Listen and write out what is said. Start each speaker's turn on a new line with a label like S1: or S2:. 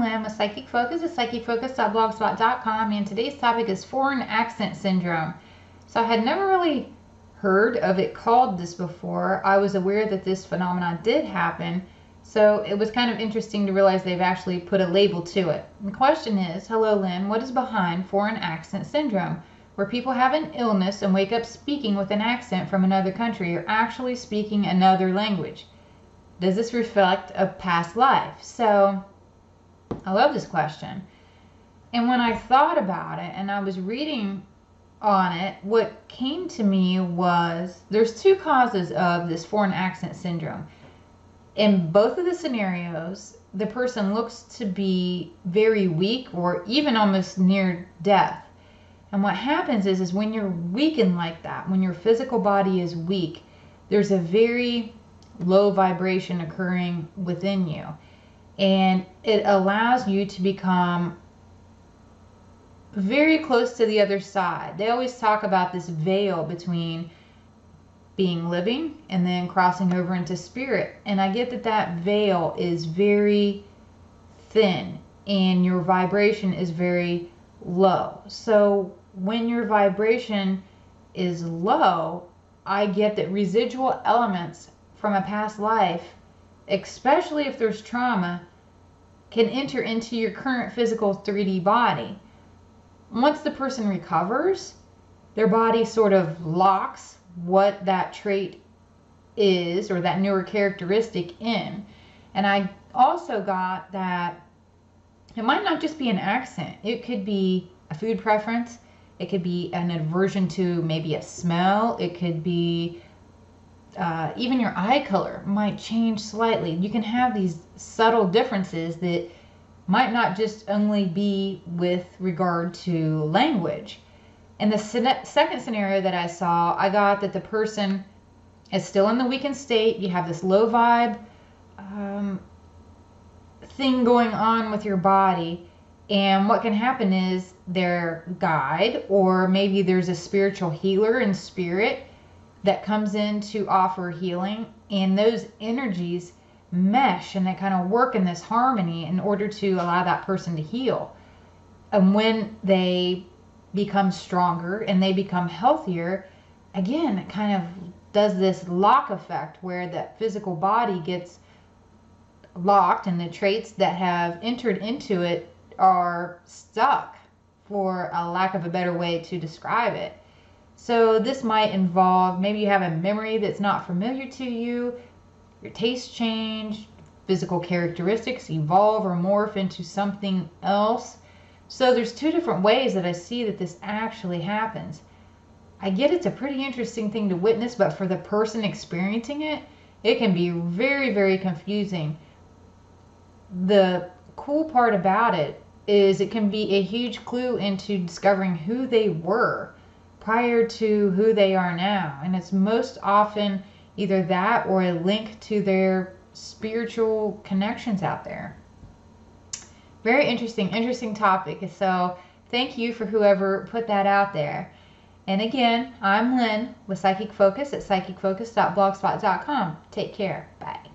S1: Psychic Focus at psychicfocus.blogspot.com, uh, and today's topic is foreign accent syndrome. So I had never really heard of it called this before. I was aware that this phenomenon did happen, so it was kind of interesting to realize they've actually put a label to it. The question is, hello Lynn, what is behind foreign accent syndrome? Where people have an illness and wake up speaking with an accent from another country or actually speaking another language. Does this reflect a past life? So I love this question. And when I thought about it and I was reading on it, what came to me was there's two causes of this foreign accent syndrome. In both of the scenarios, the person looks to be very weak or even almost near death. And what happens is is when you're weakened like that, when your physical body is weak, there's a very low vibration occurring within you. And it allows you to become very close to the other side. They always talk about this veil between being living and then crossing over into spirit. And I get that that veil is very thin and your vibration is very low. So when your vibration is low, I get that residual elements from a past life, especially if there's trauma, can enter into your current physical 3D body. Once the person recovers, their body sort of locks what that trait is or that newer characteristic in. And I also got that it might not just be an accent, it could be a food preference, it could be an aversion to maybe a smell, it could be uh, even your eye color might change slightly. You can have these subtle differences that might not just only be with regard to language. In the second scenario that I saw, I got that the person is still in the weakened state. You have this low vibe um, thing going on with your body. And what can happen is their guide, or maybe there's a spiritual healer in spirit that comes in to offer healing, and those energies mesh and they kind of work in this harmony in order to allow that person to heal. And when they become stronger and they become healthier, again, it kind of does this lock effect where that physical body gets locked and the traits that have entered into it are stuck, for a lack of a better way to describe it. So this might involve maybe you have a memory that's not familiar to you, your tastes change, physical characteristics evolve or morph into something else. So there's two different ways that I see that this actually happens. I get it's a pretty interesting thing to witness, but for the person experiencing it, it can be very, very confusing. The cool part about it is it can be a huge clue into discovering who they were prior to who they are now. And it's most often either that or a link to their spiritual connections out there. Very interesting, interesting topic. So thank you for whoever put that out there. And again, I'm Lynn with Psychic Focus at psychicfocus.blogspot.com. Take care. Bye.